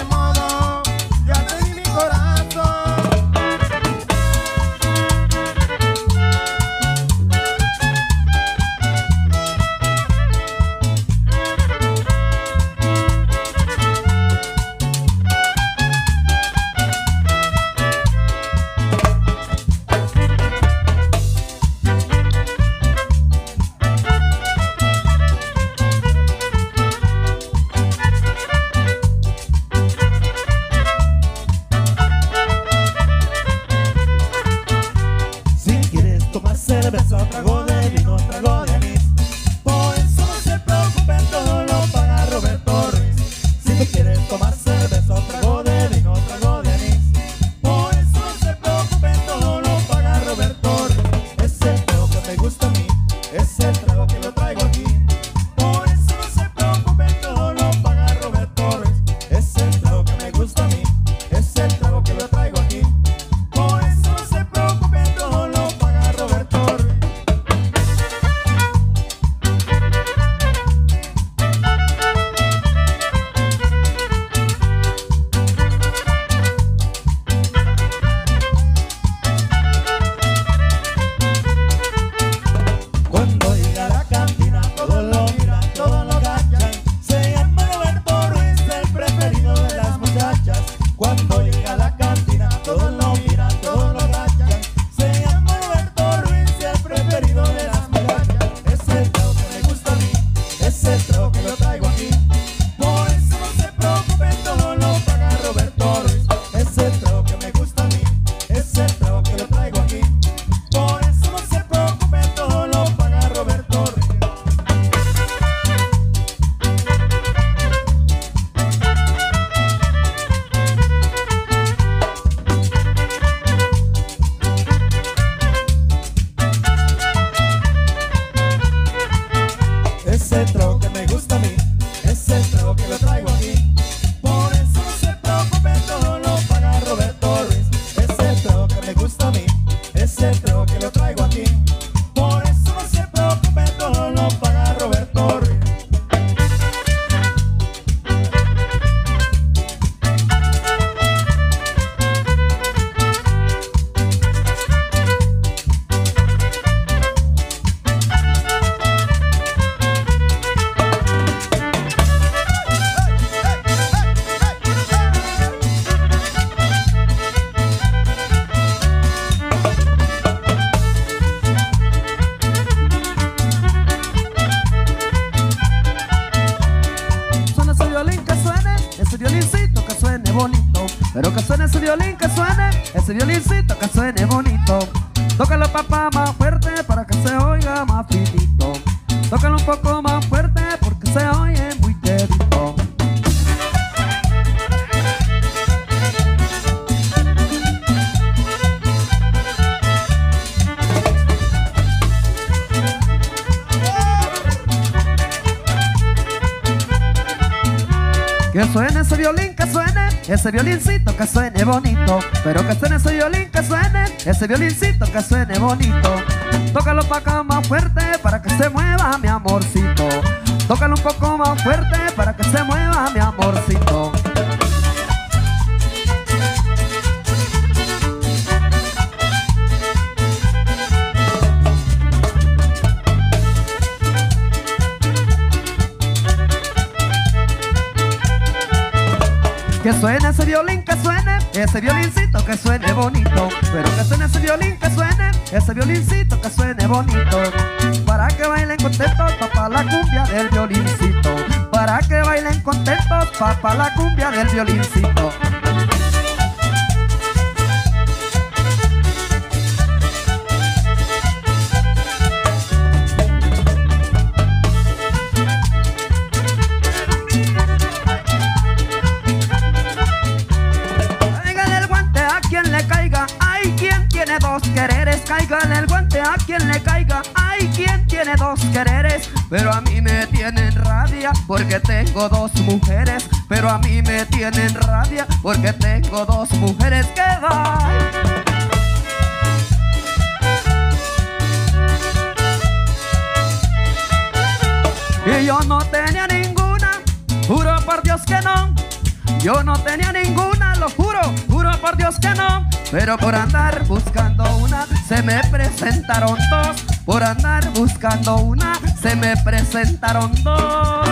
I'm on. Violincito que suene bonito. Pero que suene ese violín que suene, ese violincito que suene bonito. Tócalo papá más fuerte para que se oiga más finito. Tócalo un poco más suene ese violín, que suene, ese violincito que suene bonito. Pero que suene ese violín, que suene, ese violincito que suene bonito. Tócalo pa' acá más fuerte para que se mueva mi amorcito. Tócalo un poco más fuerte para que se mueva mi amorcito. Que suene ese violín, que suene, ese violincito que suene bonito. Pero que suene ese violín, que suene, ese violincito que suene bonito. Para que bailen contentos, papá, la cumbia del violincito. Para que bailen contentos, papá, la cumbia del violincito. Caiga el guante a quien le caiga, hay quien tiene dos quereres. Pero a mí me tienen rabia porque tengo dos mujeres. Pero a mí me tienen rabia porque tengo dos mujeres que van. Y yo no tenía ninguna, juro por Dios que no. Yo no tenía ninguna, lo juro, juro por Dios que no. Pero por andar buscando una, se me presentaron dos. Por andar buscando una, se me presentaron dos.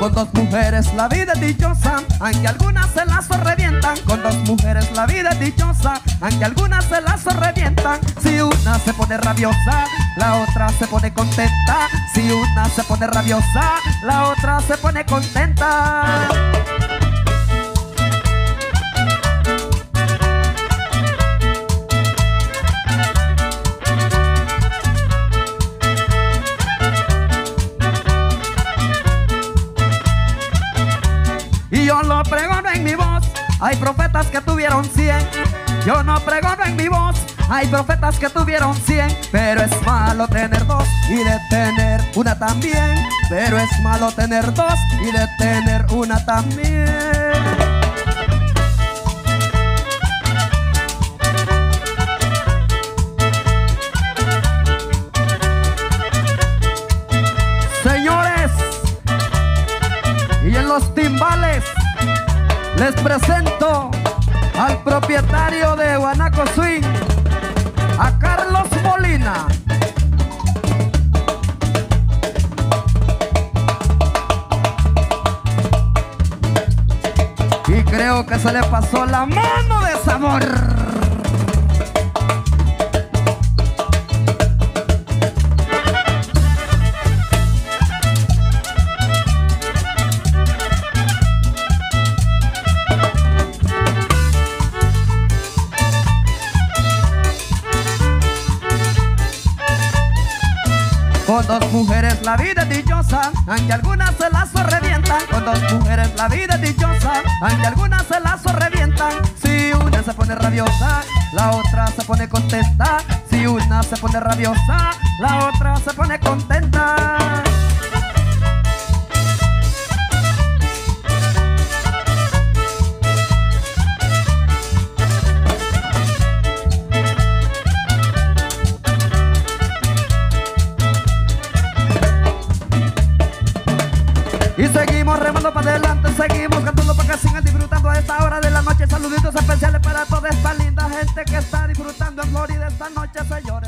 Con dos mujeres la vida es dichosa, aunque algunas se lazo revientan. Con dos mujeres la vida es dichosa, aunque algunas se lazo revientan. Si una se pone rabiosa, la otra se pone contenta. Si una se pone rabiosa, la otra se pone contenta. Lo pregono en mi voz. Hay profetas que tuvieron cien. Yo no pregono en mi voz. Hay profetas que tuvieron cien. Pero es malo tener dos y de tener una también. Pero es malo tener dos y de tener una también. Que se le pasó la mano de sabor. Con dos mujeres la vida es dichosa, aunque algunas se lazo Con dos mujeres la vida es dichosa, aunque algunas se lazo revientan. Si una se pone rabiosa, la otra se pone contenta. Si una se pone rabiosa, la otra se pone contenta. Adelante, seguimos cantando para que sigan disfrutando a esta hora de la noche. Saluditos especiales para toda esta linda gente que está disfrutando en Florida esta noche, señor.